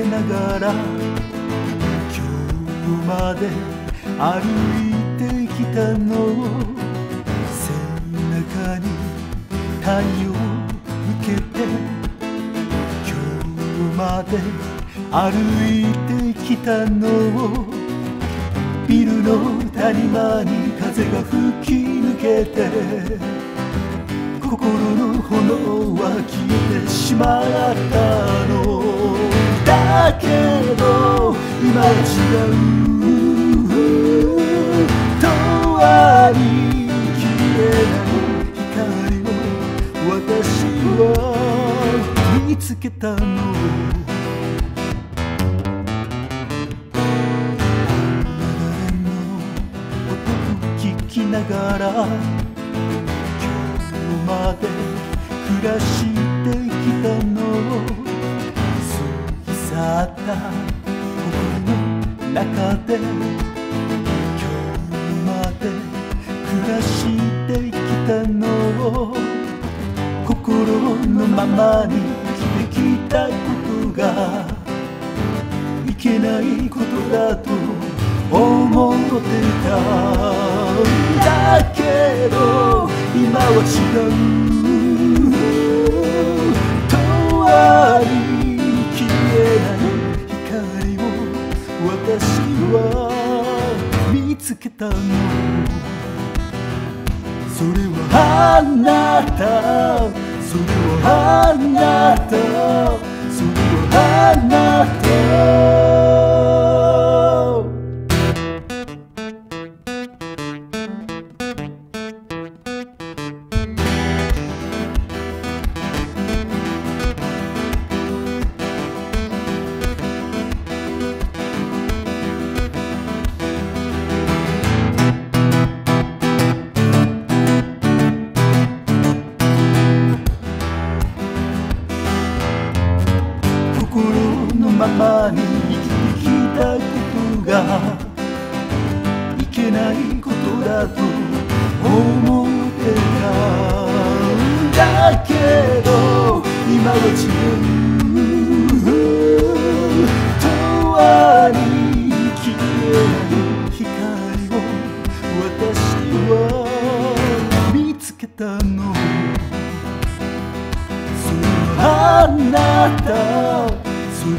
ながら今日まで歩いてきたの背中に太陽受けて今日まで歩いてきたのビルの谷間に風が吹き抜けて心の炎は消えてしまったのだけど今は違う永遠に消えない光を私は見つけたの。聞きながら今日まで暮らしてきたの。った心の中で今日まで暮らしてきたのを心のままに生きてきたことがいけないことだと思っていただけど今は違うは見つけたの。それはあなた。それはあなた。それはあなた。ままに生きてきたことがいけないことだと思ってた。だけど今は違う永遠に消えない光を私は見つけたの。それはあなたそれ